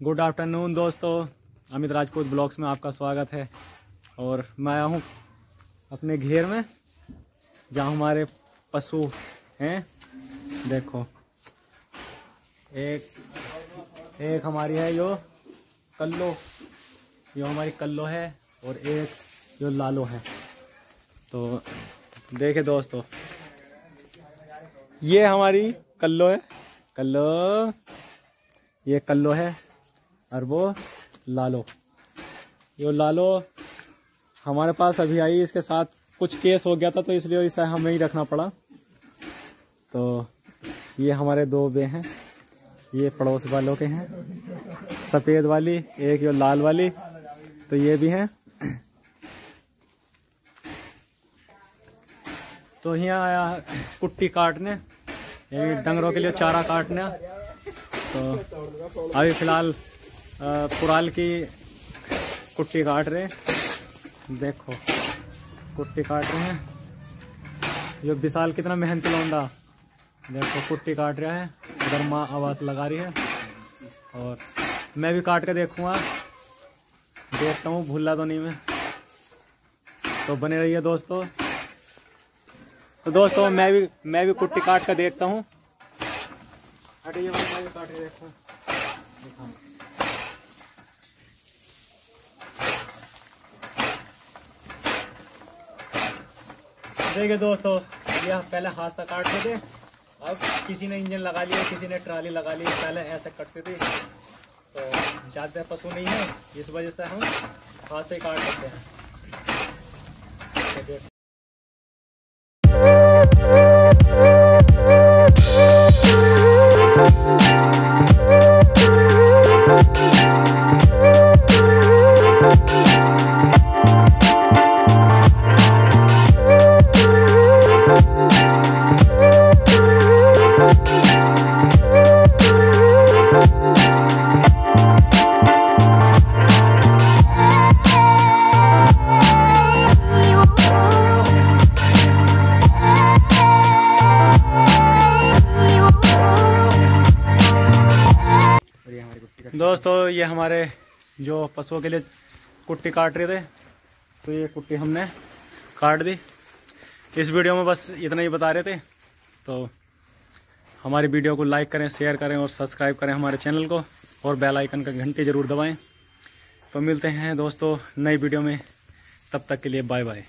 Good afternoon दोस्तों। Amit Rajput blogs में आपका स्वागत है। और मैं आया हूँ अपने घेर में, जहाँ हमारे पशु हैं। देखो, एक एक हमारी है यो कल्लो, यो हमारी कल्लो है और एक यो लालो है। तो देखे दोस्तों, ये हमारी कल्लो है। कल्लो, ये कल्लो है। और वो लालो। यो लालो हमारे पास अभी आई, इसके साथ कुछ केस हो गया था तो इसलिए इसे हमें ही रखना पड़ा। तो ये हमारे दो बे हैं, ये पड़ोस वालों के हैं, सफ़ेद वाली, एक यो लाल वाली तो ये भी हैं। तो यहाँ आया कुट्टी काटने, ये डंगरों के लिए चारा काटने तो अभी फ़िलहाल पुराल की कुट्टी काट रहे देखो, कुट्टी काट रहे हैं। ये विशाल कितना मेहनती लौंडा। देखो, कुट्टी काट रहा है। उधर माँ आवाज़ लगा रही है। और मैं भी काट के देखूँगा। देखता हूँ भूला तो नहीं मैं। तो बने रहिए दोस्तों। तो दोस्तों, मैं भी मैं भी कुट्टी काट कर देखता हूँ। हटिए मैं भी काट के देखूँ। देखिए दोस्तों, ये पहले हाथ से काटते थे। अब किसी ने इंजन लगा लिया, किसी ने ट्राली लगा ली, पहले ऐसे कटते थे। तो ज़्यादा पशु नहीं है, इस वजह से हम हाथ से काट सकते हैं। दोस्तों, ये हमारे जो पशुओं के लिए कुट्टी काट रहे थे तो ये कुट्टी हमने काट दी। इस वीडियो में बस इतना ही बता रहे थे। तो हमारी वीडियो को लाइक करें, शेयर करें और सब्सक्राइब करें हमारे चैनल को और बेल आइकन का घंटी ज़रूर दबाएँ। तो मिलते हैं दोस्तों नई वीडियो में। तब तक के लिए बाय बाय